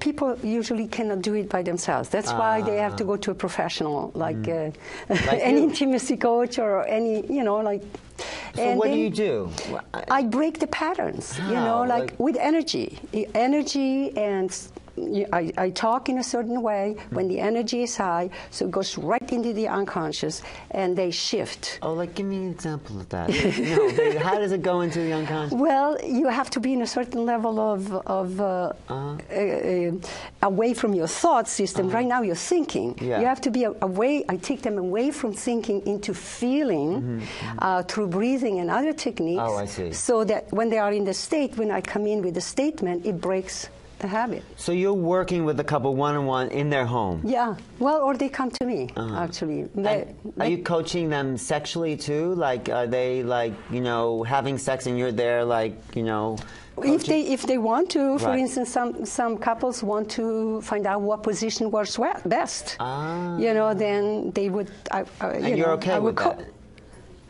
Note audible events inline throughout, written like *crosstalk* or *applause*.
people usually cannot do it by themselves. That's why they have to go to a professional, like, uh, Like *laughs* an you. intimacy coach or any, you know, like. So and what do you do? I break the patterns, you know, like, Like- with energy. Energy and I, I talk in a certain way when the energy is high, so it goes right into the unconscious and they shift. Oh, like give me an example of that. no, *laughs* how does it go into the unconscious? Well, you have to be in a certain level of, of uh, Uh-huh. uh, uh, away from your thought system. Right now, you're thinking. Yeah. You have to be away. I take them away from thinking into feeling uh, through breathing and other techniques. Mm-hmm, Oh, I see. So that when they are in the state, when I come in with a statement, it breaks the habit. So you're working with a couple one on one in their home. Yeah. Well, or they come to me actually. They- are you coaching them sexually too? Like, are they like you know having sex and you're there like you know? If they if they want to, for instance, some some couples want to find out what position works best. Ah. You know, then they would. I, you And you're know, okay I with would that?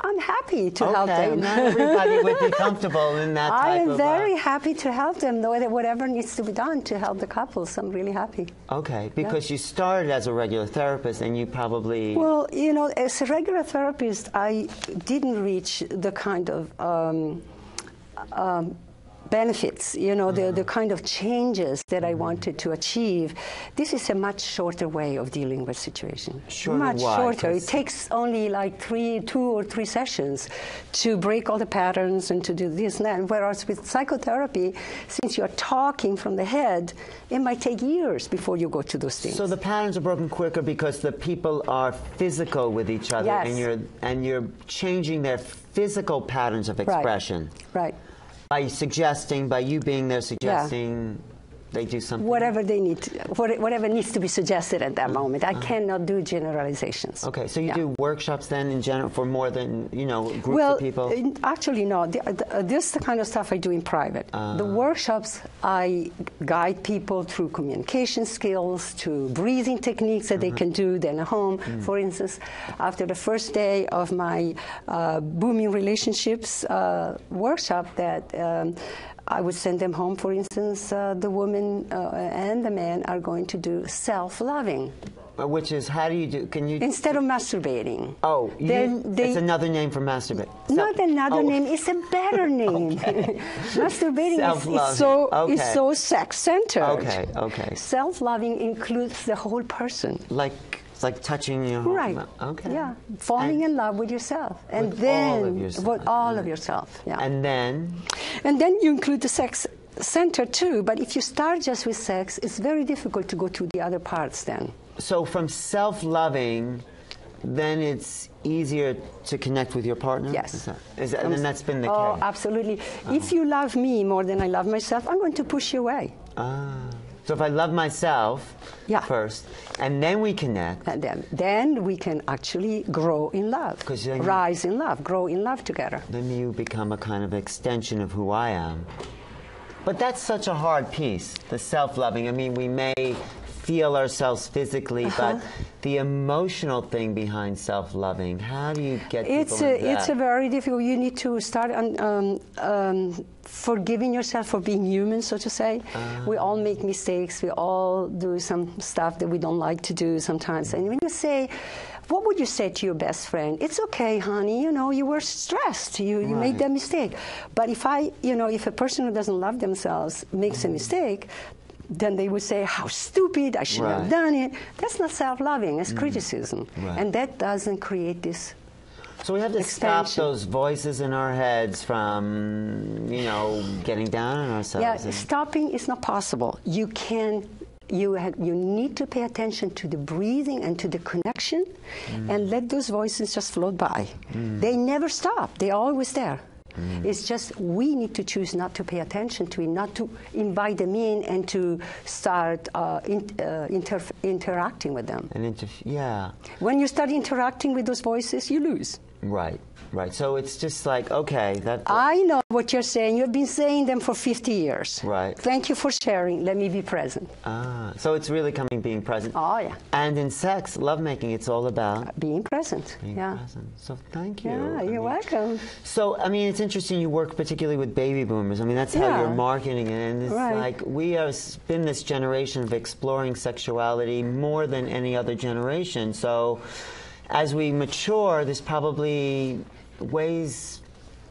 I'm happy to help them. not everybody would be comfortable in that *laughs* I type am uh, very happy to help them. Though whatever needs to be done to help the couples, I'm really happy. okay, because you started as a regular therapist and you probably. Well, you know, as a regular therapist, I didn't reach the kind of um, um, benefits, you know, the, the mm-hmm. kind of changes that I mm-hmm. wanted to achieve. This is a much shorter way of dealing with situation. Shorter much why? shorter. It takes only like three, two or three sessions to break all the patterns and to do this and that. Whereas with psychotherapy, since you're talking from the head, it might take years before you go to those things. So the patterns are broken quicker because the people are physical with each other, Yes. and you're and you're changing their physical patterns of expression. Right. expression right. By suggesting, by you being there suggesting, they do something. whatever they need, to, whatever needs to be suggested at that moment. I cannot do generalizations. Okay, so you Yeah. do workshops then in general for more than you know groups well, of people. in- actually, no. The, the, uh, this is the kind of stuff I do in private. Ah. the workshops, I guide people through communication skills, to breathing techniques that they can do then at home. Mm. For instance, after the first day of my uh, booming relationships uh, workshop, that um, I would send them home. For instance, uh, the woman uh, and the man are going to do self-loving Uh, Which is how do you do? Can you? instead of masturbating. oh, you, then they it's another name for masturbate. Not another oh. name. It's a better *laughs* name. *laughs* Masturbating is, is so Okay. is so sex centered. Okay, okay. Self-loving includes the whole person. Like it's like touching your whole Right. Okay. Yeah. Falling And- in love with yourself, and With then all of yourself. with all of yourself. Yeah. And then And then you include the sex center too. But if you start just with sex, it's very difficult to go to the other parts. Then. so from self-loving, then it's easier to connect with your partner. Yes. Is that, is that, and that's been the oh, case. absolutely. If you love me more than I love myself, I'm going to push you away. Ah. So if I love myself Yeah. first, and then we connect, And then, then we can actually grow in love, then you- rise in love, grow in love together. then you become a kind of extension of who I am. But that's such a hard piece, the self-loving. I mean, we may feel ourselves physically, Uh-huh. but the emotional thing behind self-loving, how do you get people It's a, into it's a very difficult. You need to start on, um, um, forgiving yourself for being human, so to say. We all make mistakes. We all do some stuff that we don't like to do sometimes. And when you say, what would you say to your best friend? It's okay, honey. You know, you were stressed. You, you made that mistake. But if I, you know, if a person who doesn't love themselves makes a mistake, then they would say, How stupid, I shouldn't have done it. That's not self loving, it's criticism. Right. And that doesn't create this So we have to stop those voices in our heads from, you know, getting down on ourselves. Yeah, stopping is not possible. You can. You, have, you need to pay attention to the breathing and to the connection Mm. and let those voices just float by. They never stop, they're always there. Mm. It's just we need to choose not to pay attention to it, not to invite them in and to start uh, in, uh, inter- interacting with them. and interf- yeah. When you start interacting with those voices, you lose. Right, right. So it's just like, okay, that. I know what you're saying. You've been saying them for 50 years. Right. Thank you for sharing. Let me be present. ah, so it's really coming being present. Oh, yeah. And in sex, lovemaking, it's all about Being present. being yeah. present. So thank you. Yeah, I you're mean- welcome. So, I mean, it's interesting you work particularly with baby boomers. I mean, that's how Yeah. you're marketing it. And it's Right. like we have been this generation of exploring sexuality more than any other generation. So, as we mature, there's probably ways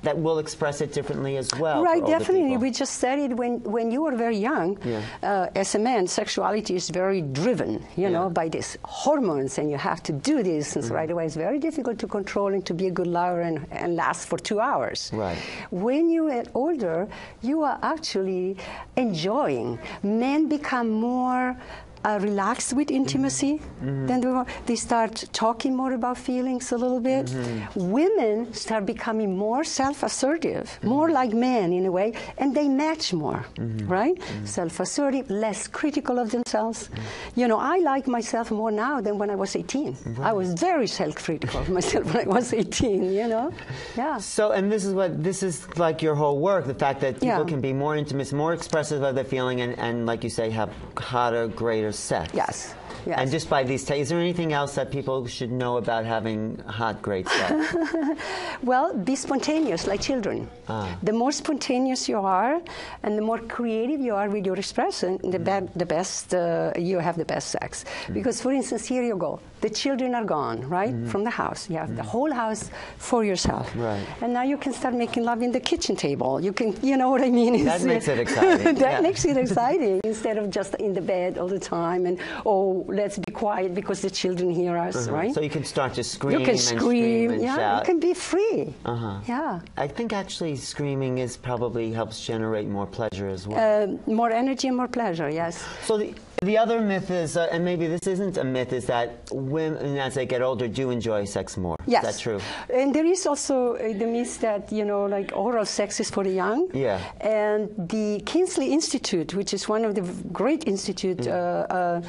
that we'll express it differently as well. Right, definitely. We just said it when, when you were very young. Yeah. Uh, as a man, sexuality is very driven, you know, by these hormones, and you have to do this. And Mm-hmm. right away, it's very difficult to control and to be a good lover and, and last for two hours. Right. When you get older, you are actually enjoying. Men become more. Uh, relaxed with intimacy, Mm-hmm. then they, they start talking more about feelings a little bit. Mm-hmm. Women start becoming more self-assertive, Mm-hmm. more like men in a way, and they match more, Mm-hmm. right? Self-assertive, less critical of themselves. Mm-hmm. You know, I like myself more now than when I was 18. I was very self-critical of myself when I was *laughs* 18. You know, yeah. So, and this is what this is like your whole work: the fact that people Yeah. can be more intimate, more expressive of their feeling, and, and like you say, have hotter, greater sex. Yes. Yes. And just by these, ta- is there anything else that people should know about having hot, great sex? *laughs* Well, be spontaneous like children. Ah. The more spontaneous you are, and the more creative you are with your expression, the, be- the best uh, you have the best sex. Because, for instance, here you go. The children are gone, right, from the house. You have the whole house for yourself. Right. And now you can start making love in the kitchen table. You can, you know what I mean? That makes it *laughs* exciting, that yeah. makes it *laughs* exciting instead of just in the bed all the time and oh, let's be quiet because the children hear us, right? Uh-huh. So you can start to scream you can scream, and yeah. shout. You can be free. Uh-huh. Yeah. I think actually screaming is probably helps generate more pleasure as well. Uh, more energy and more pleasure, yes. so the, the other myth is, uh, and maybe this isn't a myth, is that women as they get older do enjoy sex more. Yes. Is that true? And there is also uh, the myth that, you know, like oral sex is for the young. Yeah. And the Kinsey Institute, which is one of the great institutes, Mm.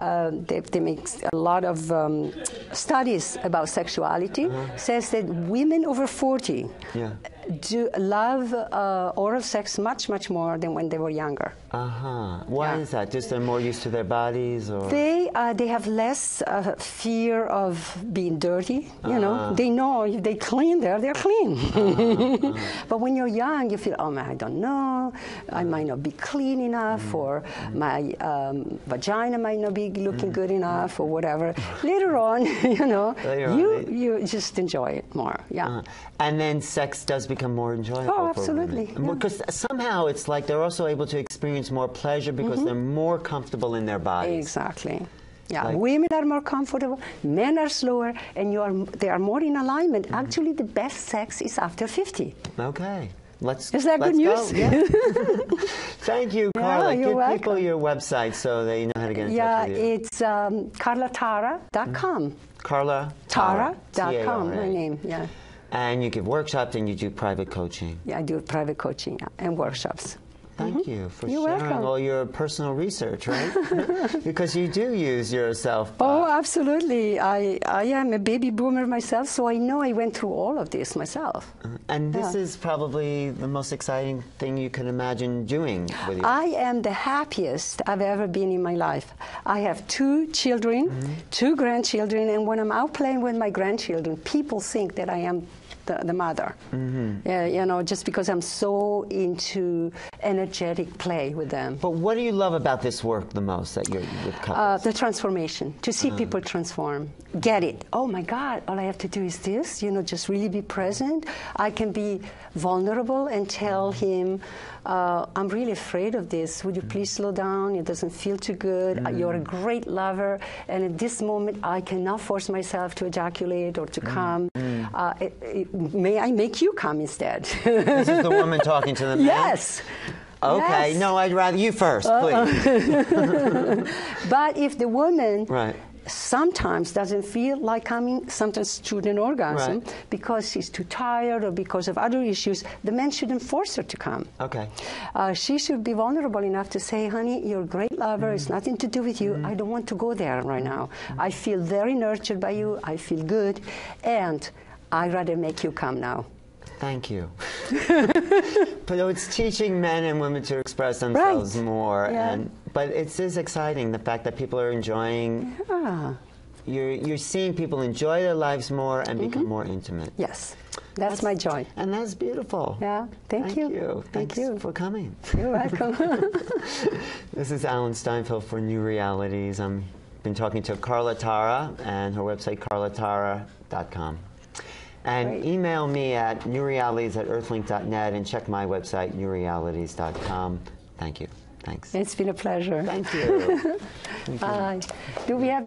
uh, uh, they, they make a lot of um, studies about sexuality, says that women over 40 Uh-huh. Yeah. Do love uh, oral sex much, much more than when they were younger. Uh huh. Why Yeah. is that? Just they're more used to their bodies, or They uh, they have less uh, fear of being dirty. You know, they know if they clean there, they're clean. *laughs* but when you're young, you feel, oh man, I don't know, I might not be clean enough, or my um, vagina might not be looking good enough, or whatever. Later on, *laughs* you know, Later on, you you just enjoy it more. Yeah. Uh, and then sex does become more enjoyable. Oh, absolutely, women. yeah. Because somehow it's like they're also able to experience more pleasure because Mm-hmm. they're more comfortable in their bodies. Exactly. Yeah, Like- women are more comfortable, men are slower, and you are, they are more in alignment. Mm-hmm. Actually, the best sex is after 50. Okay. Let's. Is that good go. news? Yeah. *laughs* *laughs* Thank you, Yeah, Carla. you're Give people your website so they know how to get in Yeah, touch with you. Yeah, it's um, carlatara.com. Carla Tara.com, T-A-R-A. my name, yeah. And you give workshops and you do private coaching. Yeah, I do private coaching and workshops. Thank mm-hmm. you for. You're sharing welcome. all your personal research, right? *laughs* because you do use yourself. Uh, oh, absolutely. I, I am a baby boomer myself, so I know I went through all of this myself. Uh, and this Yeah. is probably the most exciting thing you can imagine doing. I am the happiest I've ever been in my life. I have two children, Mm-hmm. two grandchildren, and when I'm out playing with my grandchildren, people think that I am the, the mother. Mm-hmm. Yeah, you know, just because I'm so into energetic play with them. but what do you love about this work the most that you're with Uh, the transformation, to see people transform, get it. Oh my God, all I have to do is this, you know, just really be present. I can be vulnerable and tell him, uh, I'm really afraid of this. Would you please slow down? It doesn't feel too good. Uh, You're a great lover. And at this moment, I cannot force myself to ejaculate or to come. Uh, it, it, may I make you come instead? this is the woman *laughs* talking to the man? yes. Okay, Yes. No, I'd rather you first, please. *laughs* But if the woman Right. Sometimes doesn't feel like coming, sometimes to an orgasm, Right. because she's too tired or because of other issues, the man shouldn't force her to come. Okay. Uh, she should be vulnerable enough to say, honey, you're a great lover. Mm-hmm. It's nothing to do with you. I don't want to go there right now. I feel very nurtured by you. I feel good. And I'd rather make you come now. Thank you. *laughs* *laughs* but it's teaching men and women to express themselves Right. more, Yeah. and but it is exciting the fact that people are enjoying. Ah, You're you're seeing people enjoy their lives more and become Mm-hmm. more intimate. yes, that's my joy. And that's beautiful. Yeah, thank you. Thanks Thank you. for coming. You're welcome. *laughs* *laughs* This is Alan Steinfeld for New Realities. I'm been talking to Carla Tara and her website carlatara.com. And Great. email me at newrealities at earthlink.net and check my website newrealities.com. Thank you. Thanks. it's been a pleasure. Thank you. *laughs* Bye. Do we have